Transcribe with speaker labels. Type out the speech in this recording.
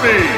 Speaker 1: Derby!